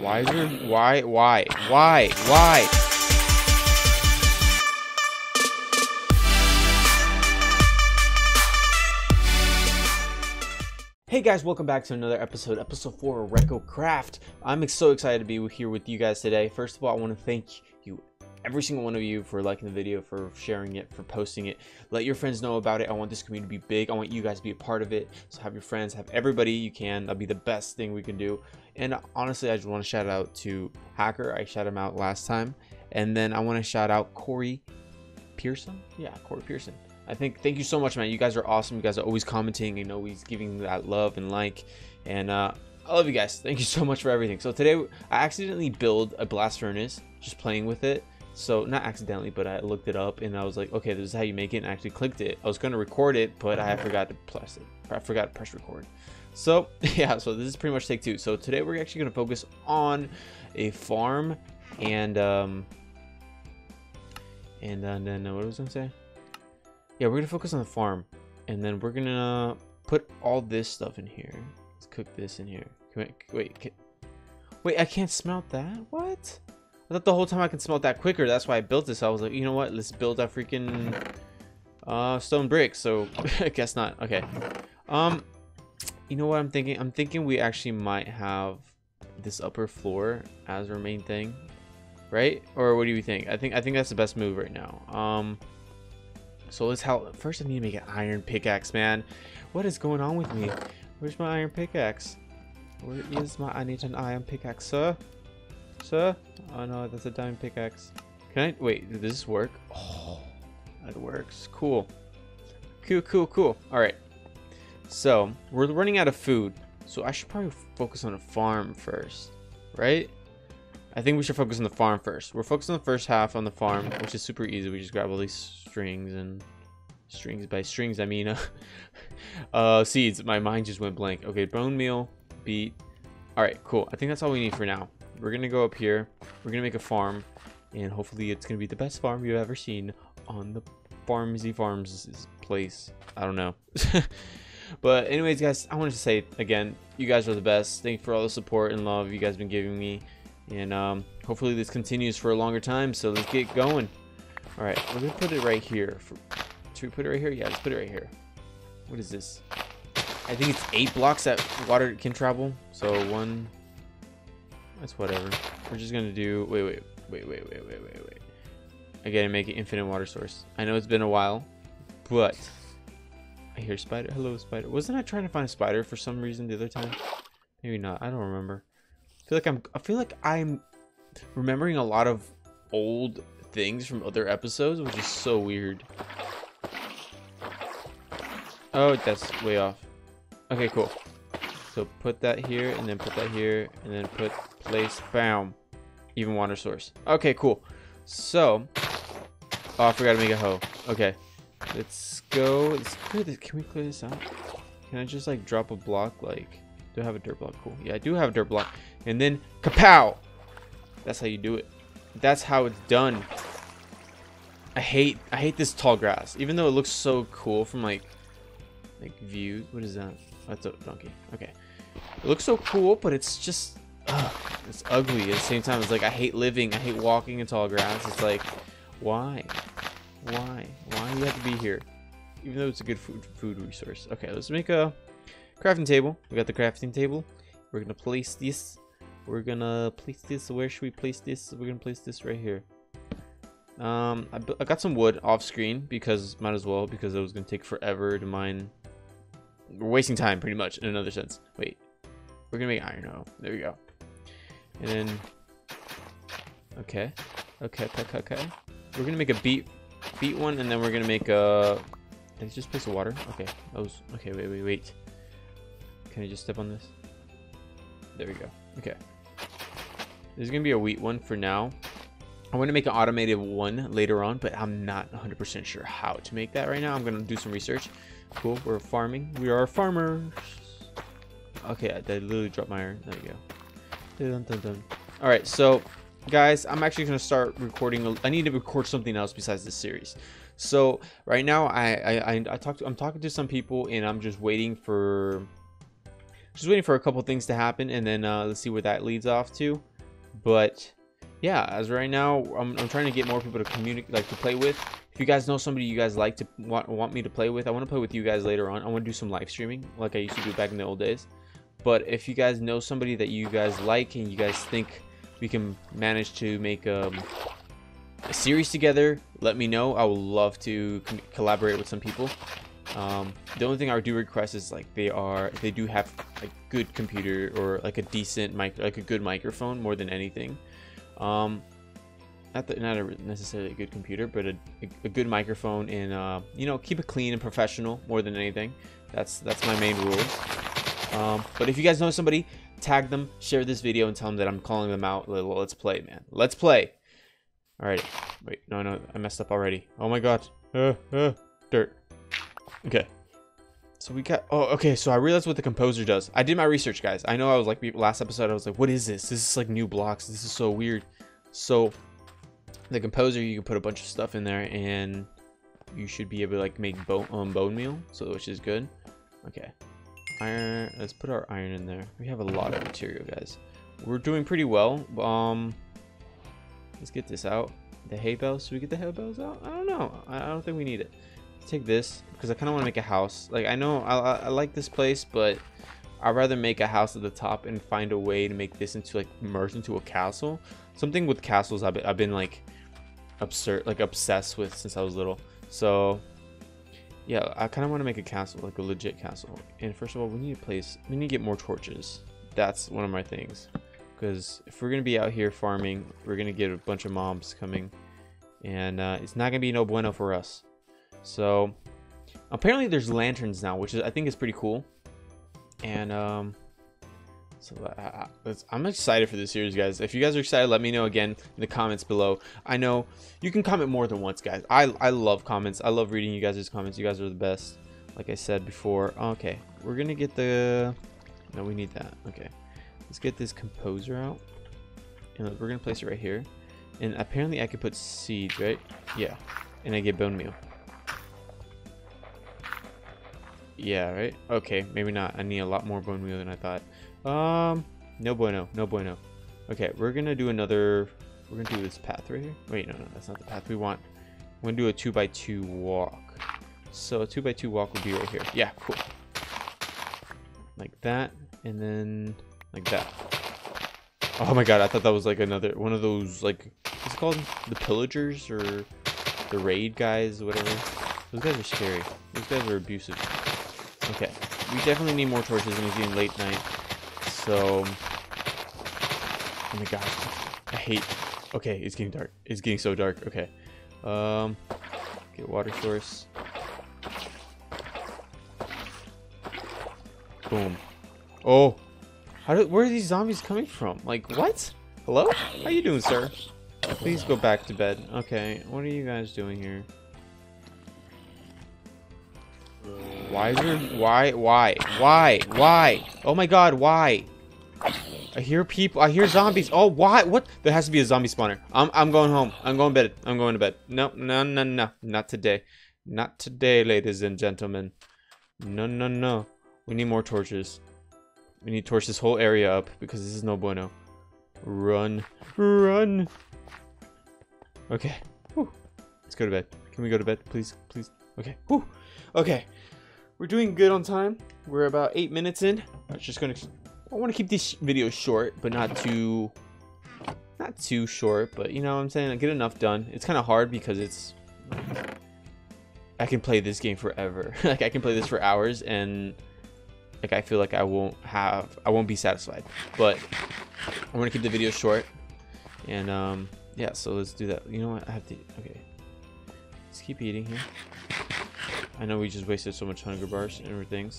Why is there? Why? Why? Why? Why? Hey guys, welcome back to another episode, episode 4 of RekoCraft. I'm so excited to be here with you guys today. First of all, I want to thank every single one of you, for liking the video, for sharing it, for posting it. Let your friends know about it. I want this community to be big. I want you guys to be a part of it. So have your friends, have everybody you can. That'd be the best thing we can do. And honestly, I just want to shout out to Hacker. I shouted him out last time. And then I want to shout out Corey Pearson. Yeah, Corey Pearson. I think thank you so much, man. You guys are awesome. You guys are always commenting and always giving that love and like. And uh, I love you guys. Thank you so much for everything. So today I accidentally build a blast furnace, just playing with it. So not accidentally, but I looked it up and I was like, okay, this is how you make it. And I actually clicked it. I was gonna record it, but I forgot to press it. I forgot to press record. So yeah, so this is pretty much take two. So today we're actually gonna focus on a farm and um and, uh, then uh, what was I gonna say? yeah we're gonna focus on the farm and then we're gonna put all this stuff in here let's cook this in here wait wait wait i can't smelt that what i thought the whole time i can smelt that quicker that's why i built this i was like you know what let's build a freaking uh stone brick so i guess not okay um you know what i'm thinking i'm thinking we actually might have this upper floor as our main thing right or what do you think i think i think that's the best move right now um so let's help. First, I need to make an iron pickaxe, man. What is going on with me? Where's my iron pickaxe? Where is my? I need an iron pickaxe, sir. Sir? Oh no, that's a diamond pickaxe. Can I? Wait, did this work? Oh, that works. Cool. Cool, cool, cool. All right. So we're running out of food, so I should probably focus on a farm first, right? I think we should focus on the farm first. We're focusing on the first half on the farm, which is super easy. We just grab all these strings and strings by strings, I mean, uh, uh, seeds. My mind just went blank. Okay, bone meal, beet. All right, cool. I think that's all we need for now. We're to go up here. We're to make a farm, and hopefully it's to be the best farm you've ever seen on the Farmsy Farms place. I don't know. but anyways, guys, I wanted to say again, you guys are the best. Thank you for all the support and love you guys been giving me. And um, hopefully this continues for a longer time. So let's get going. All right, let me put it right here. For, should we put it right here? Yeah, let's put it right here. What is this? I think it's eight blocks that water can travel. So one, that's whatever. We're just gonna do. Wait, wait, wait, wait, wait, wait, wait, wait. I gotta make an infinite water source. I know it's been a while, but I hear spider. Hello, spider. Wasn't I trying to find a spider for some reason the other time? Maybe not. I don't remember. I feel like I'm. I feel like I'm remembering a lot of old things from other episodes, which is so weird. Oh, that's way off. Okay, cool. So put that here, and then put that here, and then put place, bam. Even water source. Okay, cool. So, oh, I forgot to make a hoe. Okay, let's go. Let's clear this. Can we clear this out? Can I just like drop a block? Like, do I have a dirt block? Cool. Yeah, I do have a dirt block and then kapow. That's how you do it. That's how it's done. I hate I hate this tall grass, even though it looks so cool from like like view. What is that? That's a donkey. Okay, it looks so cool, but it's just ugh, it's ugly at the same time. It's like I hate living. I hate walking in tall grass. It's like why, why, why do you have to be here? Even though it's a good food food resource. Okay, let's make a crafting table. We got the crafting table. We're gonna place this we're gonna place this where should we place this we're gonna place this right here um I, I got some wood off screen because might as well because it was gonna take forever to mine we're wasting time pretty much in another sense wait we're gonna make iron oh there we go and then okay okay okay okay we're gonna make a beet beet one and then we're gonna make a did I just place the water okay that was okay wait wait wait can I just step on this there we go okay this is to be a wheat one for now. I want to make an automated one later on, but I'm not 100% sure how to make that right now. I'm going to do some research. Cool, we're farming. We are farmers. Okay, I, literally dropped my iron. There you go. Dun, dun, dun. All right, so guys, I'm actually going to start recording. I need to record something else besides this series. So right now, I I, I, I talked. I'm talking to some people, and I'm just waiting for just waiting for a couple things to happen, and then uh, let's see where that leads off to. But yeah, as right now, I'm, I'm trying to get more people to communicate, like to play with. If you guys know somebody you guys like to want, want me to play with, I want to play with you guys later on. I want to do some live streaming like I used to do back in the old days. But if you guys know somebody that you guys like and you guys think we can manage to make um, a series together, let me know. I would love to collaborate with some people. Um, the only thing I do request is like they are they do have a good computer or like a decent mic like a good microphone more than anything. Um, not the, not a necessarily a good computer, but a, a, a good microphone and uh, you know keep it clean and professional more than anything. That's that's my main rule. Um, but if you guys know somebody, tag them, share this video, and tell them that I'm calling them out. Let's play, man. Let's play. All right. Wait, no, no, I messed up already. Oh my god. Uh, uh, dirt. Okay. So we got, oh, okay, so I realized what the composer does. I did my research, guys. I know I was like, last episode, I was like, what is this? This is like new blocks. This is so weird. So, the composer, you can put a bunch of stuff in there, and you should be able to like make bone, um, bone meal, so which is good. Okay. Iron, let's put our iron in there. We have a lot of material, guys. We're doing pretty well. Um, let's get this out. The hay bales, should we get the hay bales out? I don't know. I, don't think we need it take this because I kind of want to make a house. Like I know I, I, I like this place, but I'd rather make a house at the top and find a way to make this into like merge into a castle. Something with castles I've been, I've been like absurd, like obsessed with since I was little. So yeah, I kind of want to make a castle, like a legit castle. And first of all, we need a place. We need to get more torches. That's one of my things. Because if we're gonna be out here farming, we're gonna get a bunch of mobs coming, and uh, it's not gonna be no bueno for us. So apparently there's lanterns now, which is, I think is pretty cool. And um, so uh, uh I'm excited for this series, guys. If you guys are excited, let me know again in the comments below. I know you can comment more than once, guys. I, I love comments. I love reading you guys' comments. You guys are the best. Like I said before. Okay, we're going to get the... No, we need that. Okay. Let's get this composer out. And we're going to place it right here. And apparently I could put seeds, right? Yeah. And I get bone meal. Yeah, right? Okay, maybe not. I need a lot more bone meal than I thought. Um, no bueno, no bueno. Okay, we're gonna do another, we're gonna do this path right here. Wait, no, no, that's not the path we want. We're gonna do a two by two walk. So a two by two walk would be right here. Yeah, cool. Like that, and then like that. Oh my god, I thought that was like another, one of those, like, what's it called? The pillagers or the raid guys, whatever. Those guys are scary. Those guys are abusive. Okay, we definitely need more torches and it's getting late night. So, oh my god, I hate, okay, it's getting dark. It's getting so dark, okay. Um, get water source. Boom. Oh, how do, where are these zombies coming from? Like, what? Hello? How you doing, sir? Please go back to bed. Okay, what are you guys doing here? Why is there... Why? Why? Why? Why? Oh my god, why? I hear people. I hear zombies. Oh, why? What? There has to be a zombie spawner. I'm, I'm going home. I'm going to bed. I'm going to bed. No, no, no, no. Not today. Not today, ladies and gentlemen. No, no, no. We need more torches. We need to torch this whole area up because this is no bueno. Run. Run. Okay. Whew. Let's go to bed. Can we go to bed, please? Please. Okay. Whew. Okay. We're doing good on time. We're about eight minutes in. I'm just gonna. I want to keep these videos short, but not too, not too short. But you know what I'm saying. I get enough done. It's kind of hard because it's. I can play this game forever. like I can play this for hours, and like I feel like I won't have. I won't be satisfied. But I want to keep the video short, and um, yeah. So let's do that. You know what? I have to. Okay. Let's keep eating here. I know we just wasted so much hunger bars and everything.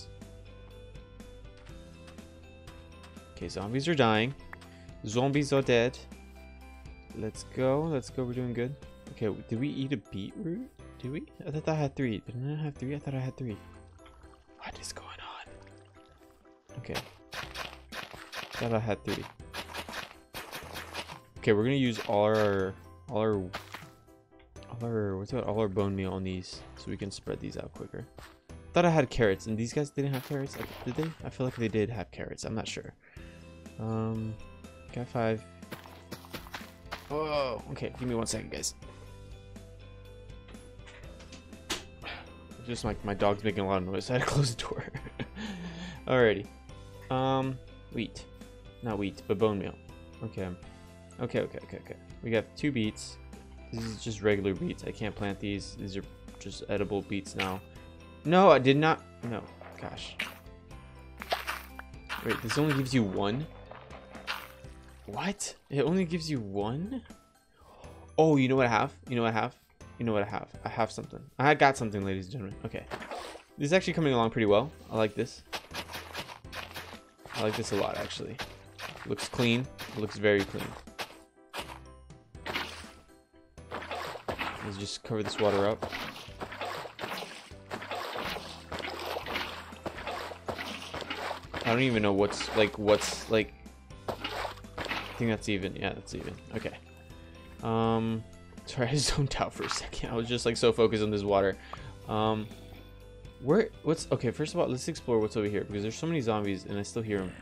Okay, zombies are dying. Zombies are dead. Let's go. Let's go. We're doing good. Okay, did we eat a beetroot? Did we? I thought I had three. Didn't I have three? I thought I had three. What is going on? Okay. I thought I had three. Okay, we're gonna use all our all our all our what's about all our bone meal on these so we can spread these out quicker. Thought I had carrots, and these guys didn't have carrots. Did they? I feel like they did have carrots. I'm not sure. Um, got five. Oh, okay. Give me one second, guys. Just like my dog's making a lot of noise. I had to close the door. Alrighty. Um, wheat. Not wheat, but bone meal. Okay. Okay, okay, okay, okay. We got two beets. This is just regular beets. I can't plant these. These are just edible beets now. No, I did not. No. Gosh. Wait, this only gives you one? What? It only gives you one? Oh, you know what I have? You know what I have? You know what I have? I have something. I got something, ladies and gentlemen. Okay. This is actually coming along pretty well. I like this. I like this a lot, actually. Looks clean. Looks very clean. Let's just cover this water up. I don't even know what's, like, what's, like... Think that's even. Yeah, that's even. Okay. Um... Sorry, I zoned out for a second. I was just, like, so focused on this water. Um... Where, what's, okay, first of all, let's explore what's over here, because there's so many zombies, and I still hear them.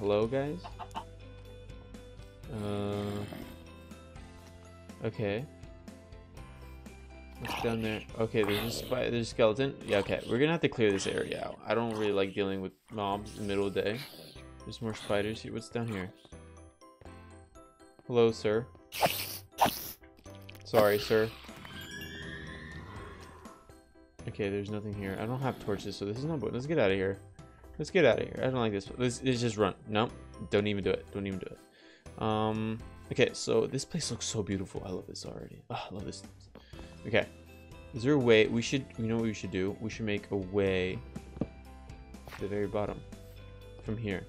Hello, guys? Uh... Okay. What's down there? Okay, there's a spider, there's a skeleton. Yeah, okay, we're gonna have to clear this area out. I don't really like dealing with mobs in the middle of the day. There's more spiders. What's down here? Hello, sir. Sorry, sir. Okay, there's nothing here. I don't have torches, so this is not. Good. Let's get out of here. Let's get out of here. I don't like this. Let's, let's just run. No, don't even do it. Don't even do it. Um. Okay, so this place looks so beautiful. I love this already. Oh, I love this. Okay. Is there a way we should you know what we should do? We should make a way to the very bottom from here.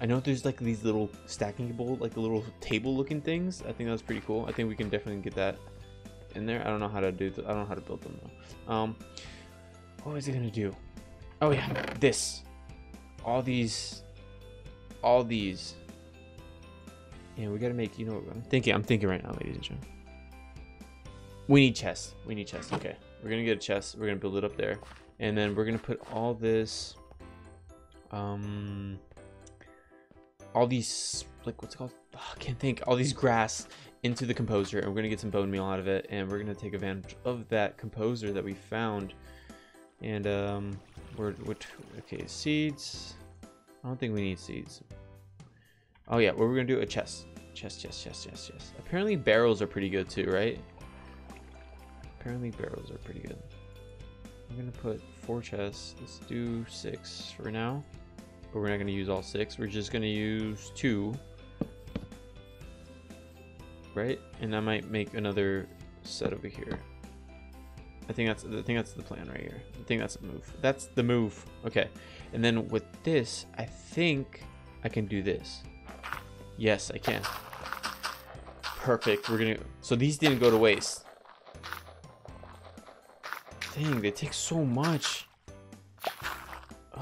I know there's like these little stacking bowl, like little table looking things. I think that's pretty cool. I think we can definitely get that in there. I don't know how to do th I don't know how to build them though. Um what is it gonna do? Oh yeah, this. All these all these. Yeah, we gotta make you know I'm thinking I'm thinking right now, ladies and gentlemen. We need chests. We need chests. Okay. We're to get a chest. We're to build it up there. And then we're to put all this... Um... All these... Like, what's it called? Oh, I can't think. All these grass into the composer. And we're to get some bone meal out of it. And we're to take advantage of that composer that we found. And, um... We're... Okay, seeds... I don't think we need seeds. Oh, yeah. What we're to do? A chest. Chest, chest, chest, chest, chest. Apparently barrels are pretty good too, right? Apparently barrels are pretty good. I'm gonna put four chests. Let's do six for now. But we're not gonna use all six. We're just gonna use two. Right? And I might make another set over here. I think that's think that's the plan right here. I think that's the move. That's the move. Okay. And then with this, I think I can do this. Yes, I can. Perfect. We're gonna so these didn't go to waste. Dang, they take so much.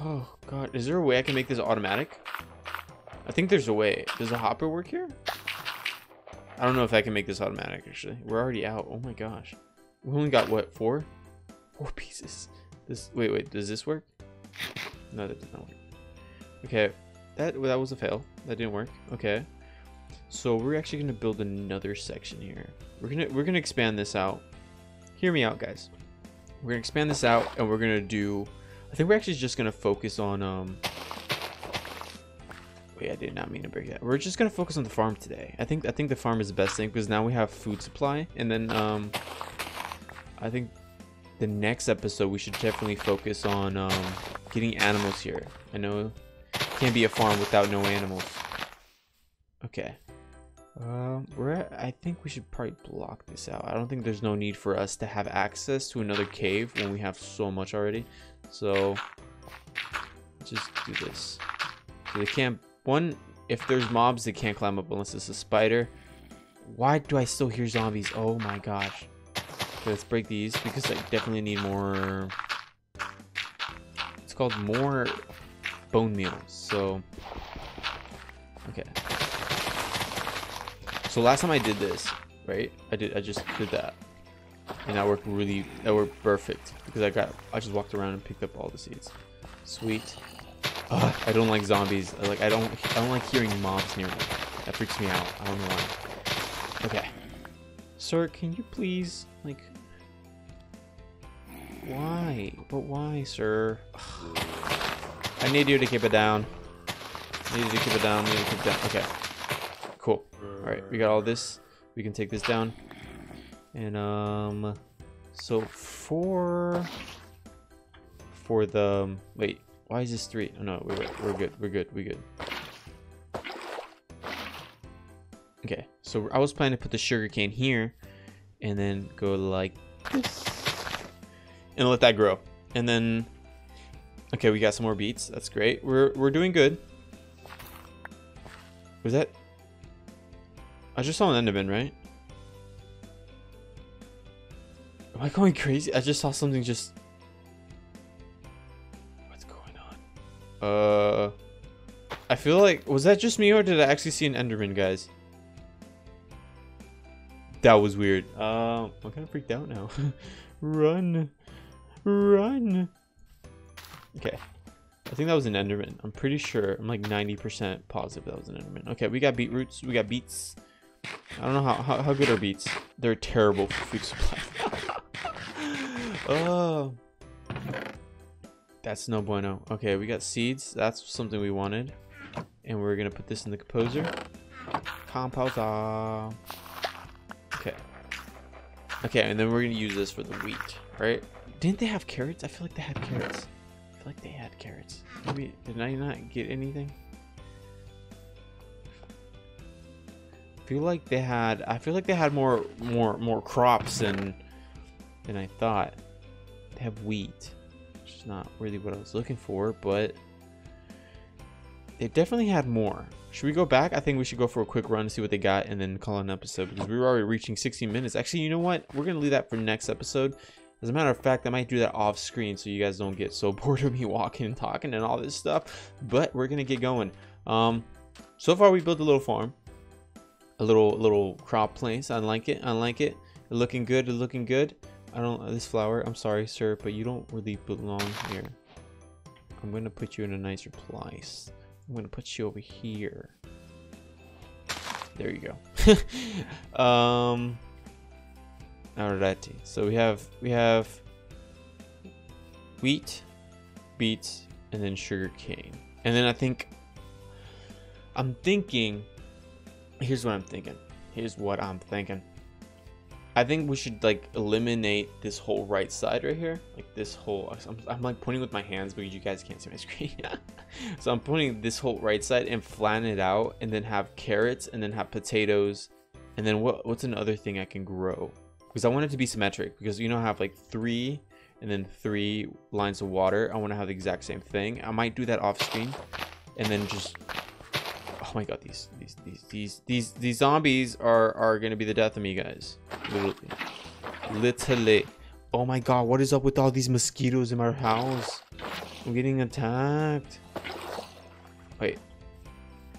Oh, God. Is there a way I can make this automatic? I think there's a way. Does a hopper work here? I don't know if I can make this automatic, actually. We're already out. Oh, my gosh. We only got, what, four? Four pieces. This. Wait, wait. Does this work? No, that does not work. Okay. That, that was a fail. That didn't work. Okay. So we're actually going to build another section here. We're going to we're going to expand this out. Hear me out, guys. We're gonna expand this out and we're gonna do, I think we're actually just gonna focus on, um, wait, I did not mean to break that. We're just gonna focus on the farm today. I think, I think the farm is the best thing because now we have food supply and then, um, I think the next episode we should definitely focus on, um, getting animals here. I know can't be a farm without no animals. Okay. Um, we're at, I think we should probably block this out. I don't think there's no need for us to have access to another cave when we have so much already. So, just do this. So they can't, one, if there's mobs, they can't climb up unless it's a spider. Why do I still hear zombies? Oh my gosh. Okay, let's break these because I definitely need more, it's called more bone meal. So, okay. So last time I did this, right? I did I just did that. And that worked really that worked perfect because I got I just walked around and picked up all the seeds. Sweet. Ugh, I don't like zombies. I like I don't I don't like hearing mobs near me. That freaks me out. I don't know why. Okay. Sir, can you please, like... Why? But why, sir? I need you to keep it down. I need you to keep it down. I need you to keep it down. Okay. Alright, we got all this. We can take this down. And, um... So, for... For the... Wait, why is this three? Oh, no, we're, we're good. We're good. We're good. Okay, so I was planning to put the sugar cane here and then go like this and let that grow. And then, okay, we got some more beets. That's great. We're, we're doing good. Was that? I just saw an Enderman, right? Am I going crazy? I just saw something just... What's going on? Uh... I feel like... Was that just me or did I actually see an Enderman, guys? That was weird. Uh, I'm kind of freaked out now. Run. Run. Okay. I think that was an Enderman. I'm pretty sure. I'm like 90% positive that was an Enderman. Okay, we got beetroots. We got beets. I don't know how, how, how good are beets. They're terrible for food supply. oh. That's no bueno. Okay, we got seeds. That's something we wanted. And we're going to put this in the composer. Composer. Okay. Okay, and then we're gonna use this for the wheat, right? Didn't they have carrots? I feel like they had carrots. I feel like they had carrots. Maybe did I not get anything? Feel like they had. I feel like they had more, more, more crops than than I thought. They have wheat, which is not really what I was looking for, but they definitely had more. Should we go back? I think we should go for a quick run, to see what they got, and then call an episode because we were already reaching 60 minutes. Actually, you know what? We're to leave that for next episode. As a matter of fact, I might do that off screen so you guys don't get so bored of me walking and talking and all this stuff. But we're to get going. Um, so far, we built a little farm. A little little crop place. I like it. I like it. looking good. looking good. I don't... This flower, I'm sorry, sir, but you don't really belong here. I'm to put you in a nicer place. I'm gonna put you over here. There you go. um, alrighty. So we have we have wheat, beets, and then sugar cane. And then I think I'm thinking. Here's what I'm thinking. Here's what I'm thinking. I think we should like eliminate this whole right side right here. Like this whole, I'm, I'm like pointing with my hands because you guys can't see my screen. so I'm pointing this whole right side and flatten it out and then have carrots and then have potatoes. And then what, what's another thing I can grow? Because I want it to be symmetric because you know I have like three and then three lines of water. I want to have the exact same thing. I might do that off screen and then just Oh my god, these these these these these these zombies are are gonna be the death of me, guys. Literally, literally. Oh my god, what is up with all these mosquitoes in my house? I'm getting attacked. Wait,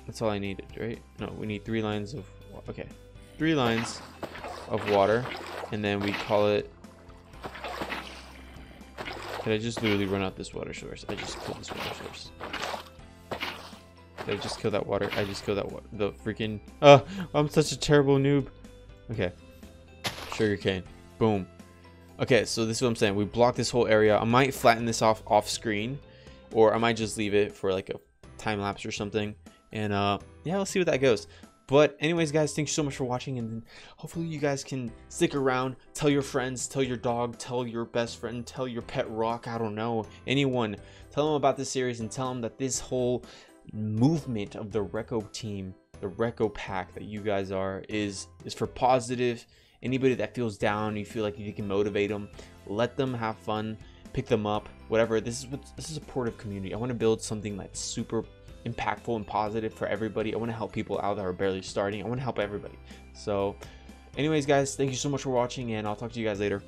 that's all I needed, right? No, we need three lines of okay, three lines of water, and then we call it. Did I just literally run out this water source? I just killed this water source. Did I just kill that water? I just killed that water. The freaking... Oh, I'm such a terrible noob. Okay. Sugarcane. Boom. Okay, so this is what I'm saying. We block this whole area. I might flatten this off off screen. Or I might just leave it for like a time lapse or something. And uh, yeah, let's see what that goes. But anyways, guys, thanks so much for watching. And hopefully you guys can stick around. Tell your friends, tell your dog, tell your best friend, tell your pet rock. I don't know. Anyone. Tell them about this series and tell them that this whole movement of the Reko team, the Reko pack that you guys are, is is for positive. Anybody that feels down, you feel like you can motivate them, let them have fun, pick them up, whatever. This is what this is a supportive community. I want to build something that's super impactful and positive for everybody. I want to help people out that are barely starting. I want to help everybody. So, anyways, guys, thank you so much for watching, and I'll talk to you guys later.